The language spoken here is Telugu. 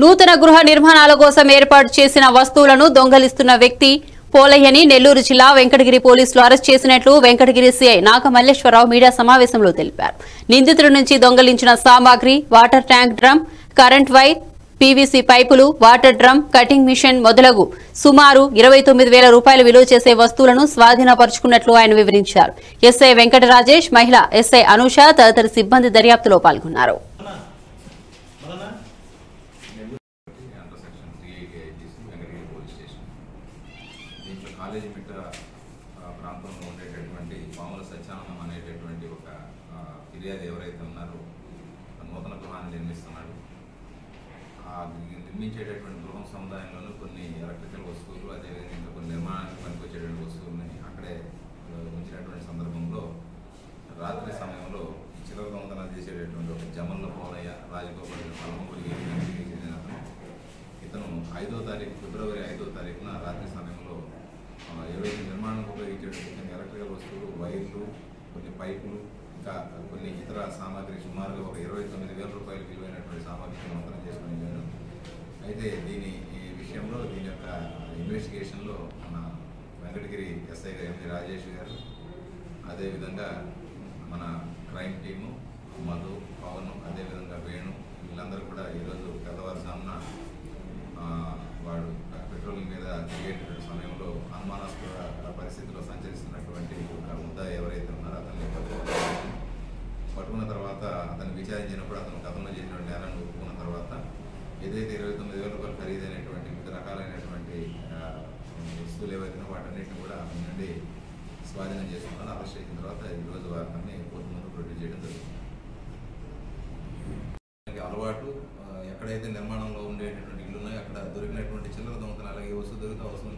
నూతన గృహ నిర్మాణాల కోసం ఏర్పాటు చేసిన వస్తువులను దొంగలిస్తున్న వ్యక్తి పోలయ్యని నెల్లూరు జిల్లా వెంకటగిరి పోలీసులు అరెస్ట్ చేసినట్లు వెంకటగిరి సీఐ నాగమల్లేశ్వరరావు మీడియా సమావేశంలో తెలిపారు. నిందితుల నుంచి దొంగలించిన సామాగ్రి water tank drum current wire PVC పైపులు వాటర్ డ్రమ్ కటింగ్ మిషన్ మొదలగు సుమారు ఇరవై తొమ్మిది వేల రూపాయలు విలువ చేసే వస్తువులను స్వాధీనపరుచుకున్నట్లు ఆయన వివరించారు. ఎస్ఐ వెంకటరాజేష్ మహిళ ఎస్ఐ అనూష తదితర సిబ్బంది దర్యాప్తులో పాల్గొన్నారు. కాలేజీ మిట్ట ప్రాంతంలో ఉండేటటువంటి పాముల సత్యానందం అనేటటువంటి ఒక ఫిర్యాదు ఎవరైతే ఉన్నారో నూతన గృహాన్ని నిర్మిస్తున్నాడు ఆ నిర్మించేటటువంటి గృహం సముదాయంలోనూ కొన్ని ఎలక్ట్రికల్ వస్తువులు అదేవిధంగా కొన్ని నిర్మాణానికి పనికొచ్చేటువంటి వస్తువుల్ని అక్కడే ఉంచినటువంటి సందర్భంలో రాత్రి సమయంలో చిల్లర దొంగతనాలు చేసేటటువంటి ఒక జమల్ల పోలయ్య రాజగోపాల్ నిర్మాణం కొన్ని ఎలక్ట్రికల్ వస్తువులు వైర్లు కొన్ని పైపులు ఇంకా కొన్ని ఇతర సామాగ్రి సుమారుగా ఒక ఇరవై తొమ్మిది వేల రూపాయలు విలువైనటువంటి సామాగ్రిని మంత్రం చేసుకుని అయితే దీని ఈ విషయంలో దీని యొక్క ఇన్వెస్టిగేషన్లో మన వెంకటగిరి ఎస్ఐ గారు ఎంపీ రాజేష్ గారు అదేవిధంగా మన క్రైమ్ టీము మధు పవన్ అదేవిధంగా వేణు వీళ్ళందరూ కూడా ఈరోజు తెల్లవారుజామున ఏదైతే ఇరవై తొమ్మిది వేల రూపాయలు ఖరీదైనటువంటి వివిధ రకాలైనటువంటి వస్తువులు ఏవైతే వాటన్నిటిని కూడా మీ నుండి స్వాధీనం చేసుకున్నారో అరెస్ట్ చేసిన తర్వాత ఈరోజు వారిని కోర్టు ముందు ప్రొడ్యూస్ చేయడం జరుగుతుంది. అలవాటు ఎక్కడైతే నిర్మాణంలో ఉండేటటువంటి ఇల్లు ఉన్నాయో అక్కడ దొరికినటువంటి చిల్లర దొంగతనాలు అలాగే వస్తువు దొరికితే అవసరం